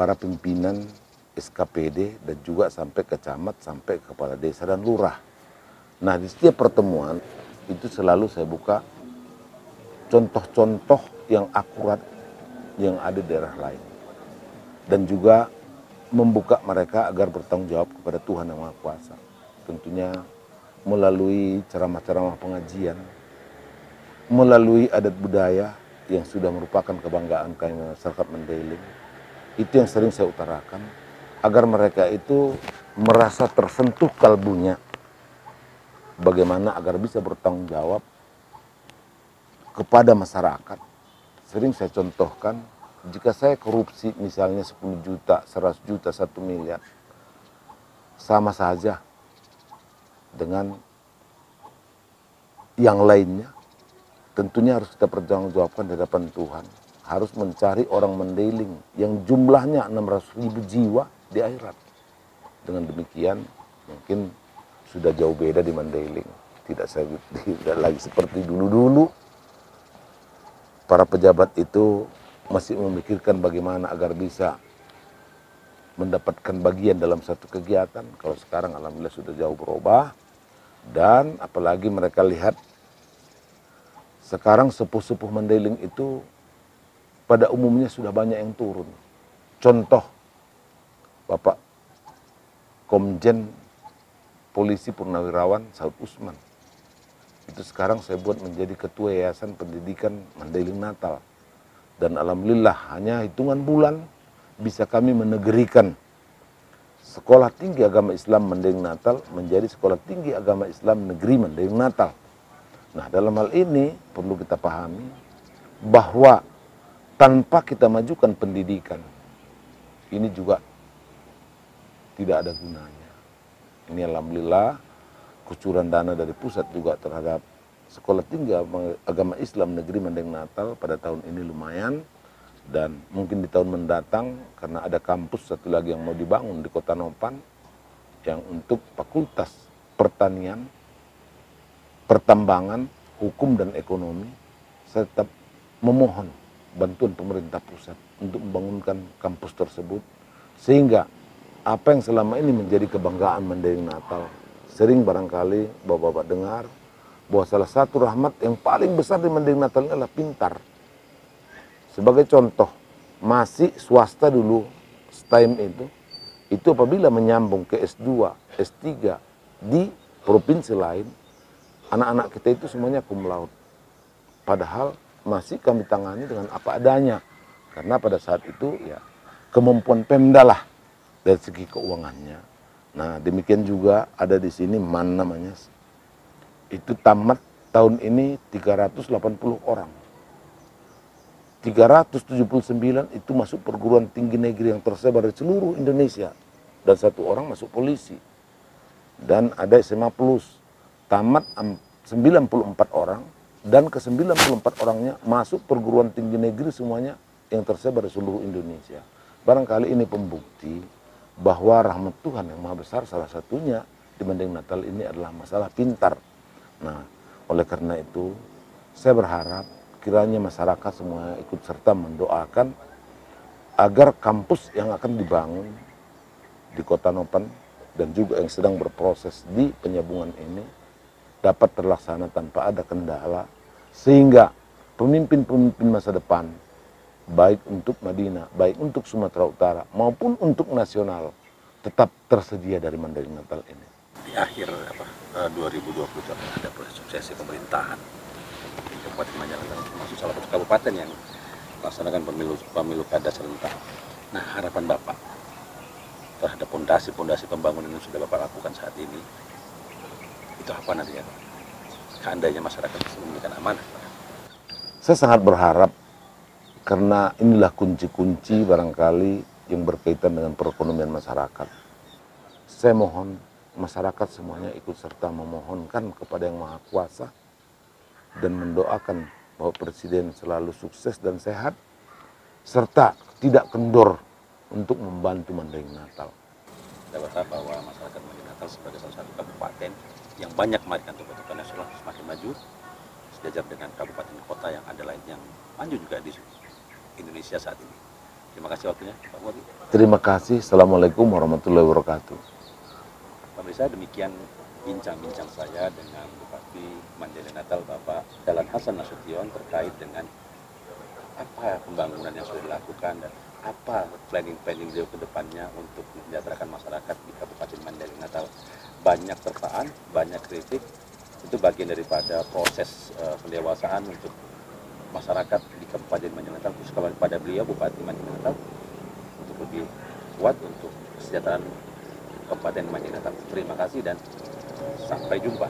para pimpinan SKPD dan juga sampai ke camat, sampai ke kepala desa dan lurah. Nah di setiap pertemuan itu selalu saya buka contoh-contoh yang akurat yang ada di daerah lain. Dan juga membuka mereka agar bertanggung jawab kepada Tuhan Yang Maha Kuasa. Tentunya melalui ceramah-ceramah pengajian, melalui adat budaya yang sudah merupakan kebanggaan kami masyarakat Mandailing. Itu yang sering saya utarakan, agar mereka itu merasa tersentuh kalbunya. Bagaimana agar bisa bertanggung jawab kepada masyarakat. Sering saya contohkan, jika saya korupsi misalnya 10 juta, 100 juta, 1 miliar, sama saja dengan yang lainnya. Tentunya harus kita pertanggungjawabkan di hadapan Tuhan. Harus mencari orang mendeling yang jumlahnya 600 ribu jiwa di akhirat. Dengan demikian mungkin sudah jauh beda di Mandailing. Tidak, tidak lagi seperti dulu-dulu. Para pejabat itu masih memikirkan bagaimana agar bisa mendapatkan bagian dalam satu kegiatan. Kalau sekarang alhamdulillah sudah jauh berubah dan apalagi mereka lihat sekarang sepuh-sepuh Mandailing itu pada umumnya sudah banyak yang turun. Contoh Bapak Komjen Polisi Purnawirawan Saud Usman. Itu sekarang saya buat menjadi ketua Yayasan Pendidikan Mandailing Natal dan alhamdulillah hanya hitungan bulan bisa kami menegerikan sekolah tinggi agama Islam Mending Natal menjadi sekolah tinggi agama Islam negeri Mending Natal. Nah dalam hal ini perlu kita pahami bahwa tanpa kita majukan pendidikan ini juga tidak ada gunanya. Ini alhamdulillah kucuran dana dari pusat juga terhadap sekolah tinggi agama Islam negeri Mandeng Natal pada tahun ini lumayan dan mungkin di tahun mendatang karena ada kampus satu lagi yang mau dibangun di Kota Nopan yang untuk fakultas pertanian, pertambangan, hukum dan ekonomi saya tetap memohon bantuan pemerintah pusat untuk membangunkan kampus tersebut sehingga apa yang selama ini menjadi kebanggaan Mandailing Natal sering barangkali bapak-bapak dengar bahwa salah satu rahmat yang paling besar di Mending Natal adalah pintar. Sebagai contoh, masih swasta dulu, STEM itu, itu apabila menyambung ke S2, S3 di provinsi lain, anak-anak kita itu semuanya cum laude. Padahal masih kami tangani dengan apa adanya. Karena pada saat itu ya kemampuan Pemda lah dari segi keuangannya. Nah demikian juga ada di sini man namanya itu tamat tahun ini 380 orang. 379 itu masuk perguruan tinggi negeri yang tersebar di seluruh Indonesia. Dan satu orang masuk polisi. Dan ada SMA Plus. Tamat 94 orang. Dan ke 94 orangnya masuk perguruan tinggi negeri semuanya yang tersebar di seluruh Indonesia. Barangkali ini pembukti bahwa rahmat Tuhan yang maha besar salah satunya dibanding Natal ini adalah masalah pintar Nah, oleh karena itu saya berharap kiranya masyarakat semua ikut serta mendoakan agar kampus yang akan dibangun di Kota Nopan dan juga yang sedang berproses di penyambungan ini dapat terlaksana tanpa ada kendala sehingga pemimpin-pemimpin masa depan baik untuk Madinah, baik untuk Sumatera Utara maupun untuk nasional tetap tersedia dari Mandailing Natal ini. Di akhir apa 2020 eh, ada proses suksesi pemerintahan di Kabupaten Majalengka termasuk salah satu kabupaten yang melaksanakan pemilu pemilu kada serentak. Nah harapan Bapak terhadap fondasi-fondasi pembangunan yang sudah Bapak lakukan saat ini itu apa nantinya Pak? Seandainya masyarakat bisa memberikan amanah. Saya sangat berharap karena inilah kunci-kunci barangkali yang berkaitan dengan perekonomian masyarakat. Saya mohon masyarakat semuanya ikut serta memohonkan kepada Yang Maha Kuasa dan mendoakan bahwa Presiden selalu sukses dan sehat serta tidak kendor untuk membantu Mandailing Natal. Dapat bahwa masyarakat Mandailing Natal sebagai salah satu kabupaten yang banyak melahirkan tokoh-tokoh nasional semakin maju sejajar dengan kabupaten kota yang ada lain yang maju juga di Indonesia saat ini. Terima kasih waktunya, Pak Bupati. Terima kasih. Assalamualaikum warahmatullahi wabarakatuh. Pemirsa, demikian bincang-bincang saya dengan Bupati Mandailing Natal Bapak Dalan Hasan Nasution terkait dengan apa pembangunan yang sudah dilakukan dan apa planning-planning beliau ke depannya untuk mensejahterakan masyarakat di Kabupaten Mandailing Natal. Banyak terpaan, banyak kritik, itu bagian daripada proses eh, pendewasaan untuk masyarakat di Kabupaten Mandailing Natal, khususnya pada beliau Bupati Mandailing Natal, untuk lebih kuat untuk kesejahteraan Kabupaten Mandailing Natal. Terima kasih dan sampai jumpa.